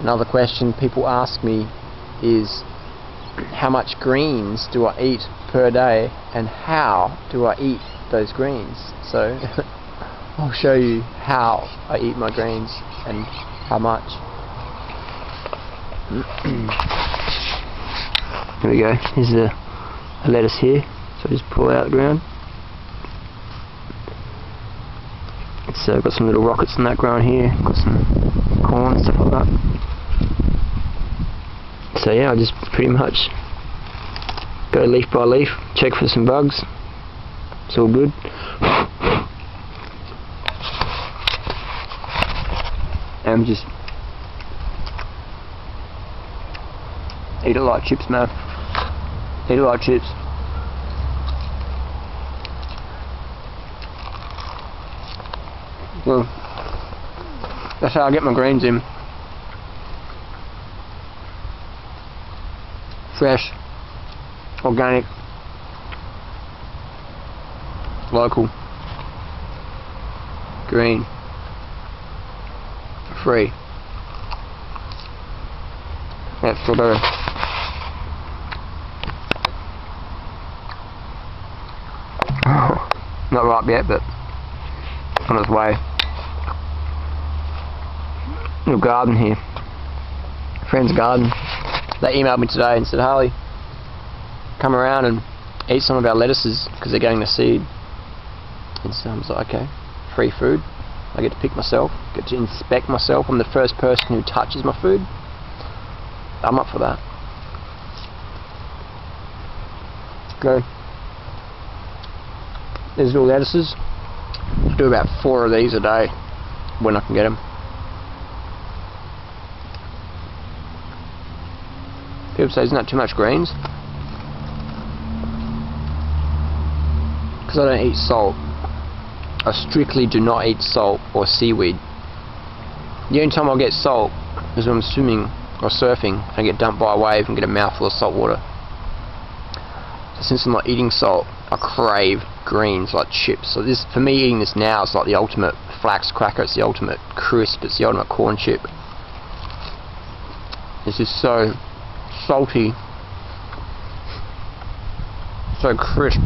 Another question people ask me is how much greens do I eat per day and how do I eat those greens? So I'll show you how I eat my greens and how much. Here we go. Here's a, a lettuce here. So I just pull out the ground. It's uh, got some little rockets in that ground here. Got some corn stuff like that. So yeah, I just pretty much go leaf by leaf, check for some bugs. It's all good. And just eat a lot of chips, man. Eat a lot of chips. Well, that's how I get my greens in. Fresh, organic, local, green, free. That's still better. Not ripe yet, but on its way. Little garden here. Friend's garden. They emailed me today and said, Harley, come around and eat some of our lettuces because they're going to seed. And so I was like, okay, free food. I get to pick myself, get to inspect myself. I'm the first person who touches my food. I'm up for that. Go. There's little lettuces. do about four of these a day when I can get them. People say, isn't too much greens? Because I don't eat salt. I strictly do not eat salt or seaweed. The only time I'll get salt is when I'm swimming or surfing and I get dumped by a wave and get a mouthful of salt water. So since I'm not eating salt, I crave greens like chips. So this, for me, eating this now is like the ultimate flax cracker. It's the ultimate crisp. It's the ultimate corn chip. This is so salty, so crisp.